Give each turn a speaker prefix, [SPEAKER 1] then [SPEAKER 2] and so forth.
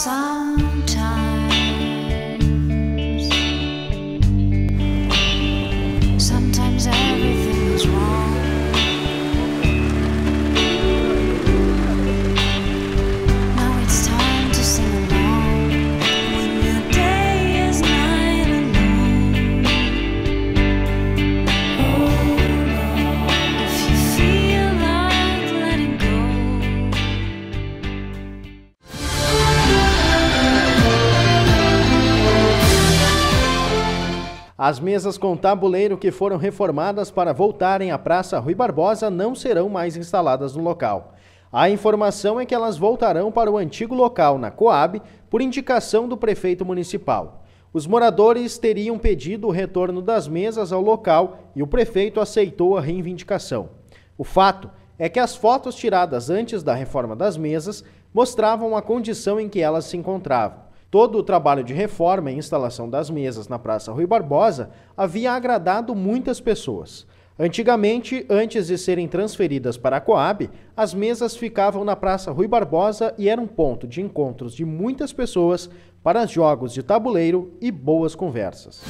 [SPEAKER 1] Sometimes.
[SPEAKER 2] As mesas com tabuleiro que foram reformadas para voltarem à Praça Rui Barbosa não serão mais instaladas no local. A informação é que elas voltarão para o antigo local, na Coab, por indicação do prefeito municipal. Os moradores teriam pedido o retorno das mesas ao local e o prefeito aceitou a reivindicação. O fato é que as fotos tiradas antes da reforma das mesas mostravam a condição em que elas se encontravam. Todo o trabalho de reforma e instalação das mesas na Praça Rui Barbosa havia agradado muitas pessoas. Antigamente, antes de serem transferidas para a Coab, as mesas ficavam na Praça Rui Barbosa e eram ponto de encontros de muitas pessoas para jogos de tabuleiro e boas conversas.